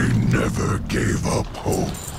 I never gave up hope.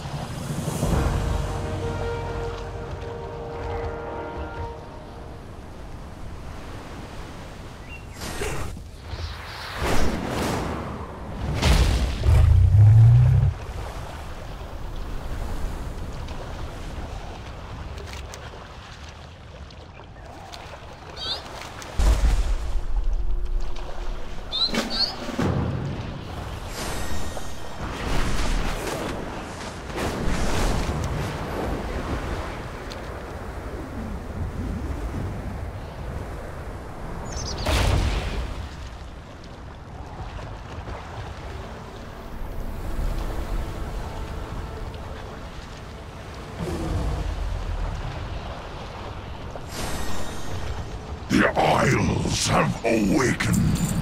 Have awakened.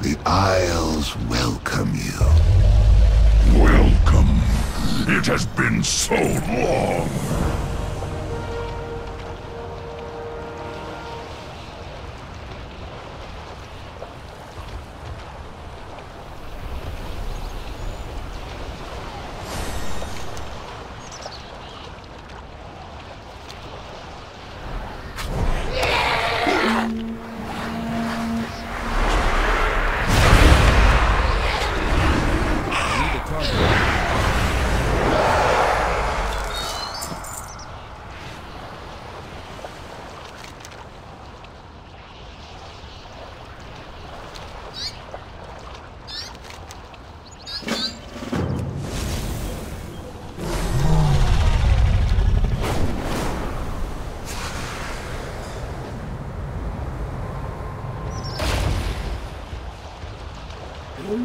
The Isles welcome you. Welcome. It has been so long. The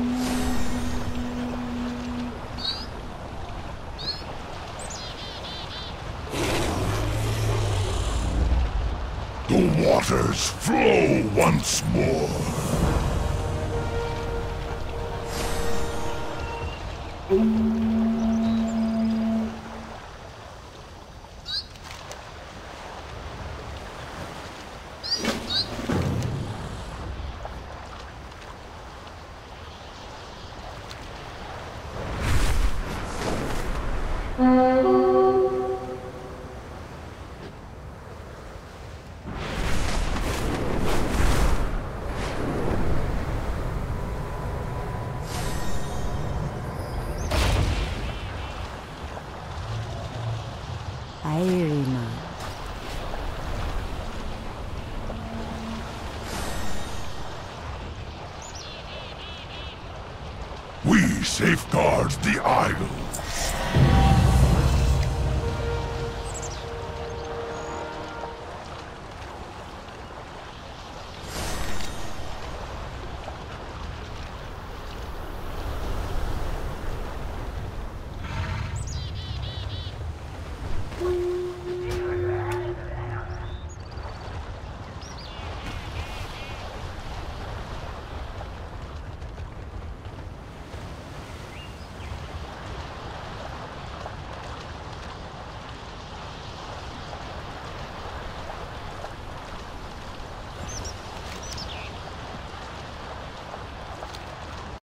waters flow once more. safeguards the idols.